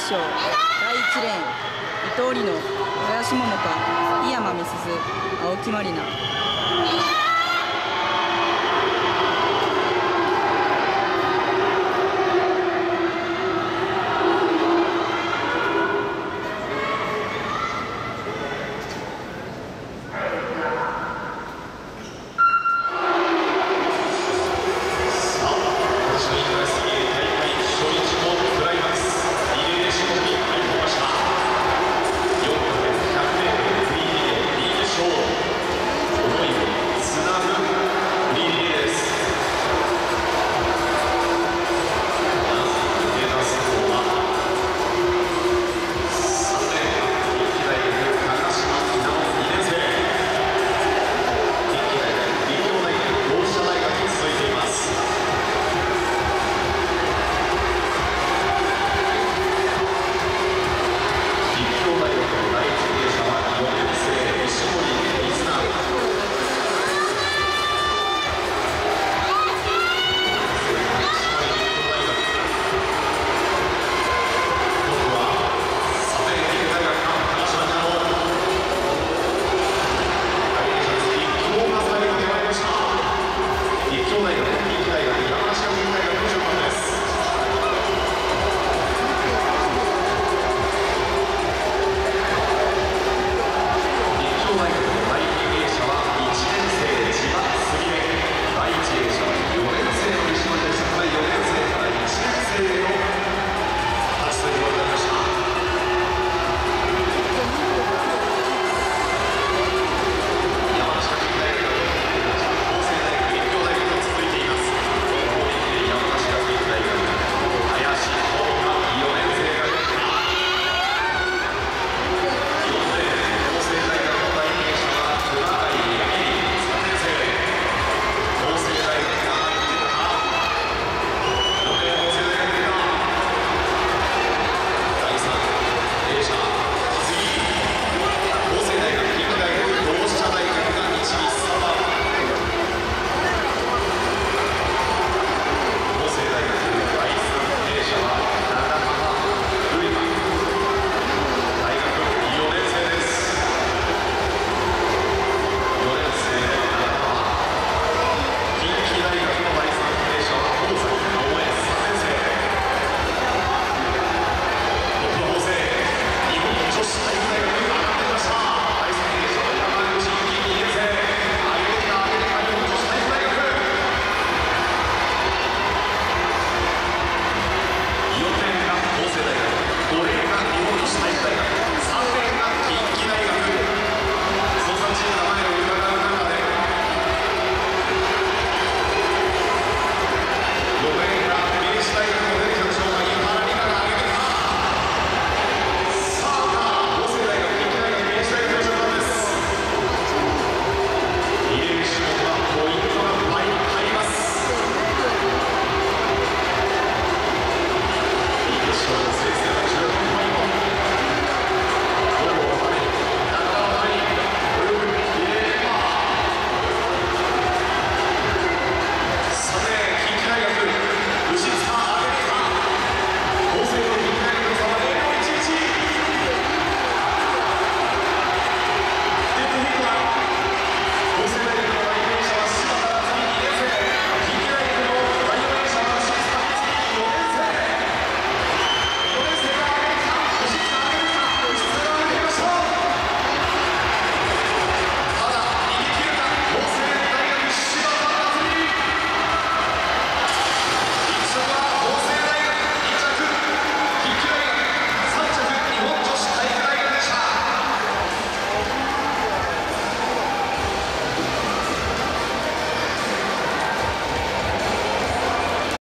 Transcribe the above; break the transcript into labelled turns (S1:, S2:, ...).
S1: 勝。第1レーン伊藤里乃林桃香井山美鈴青木まりな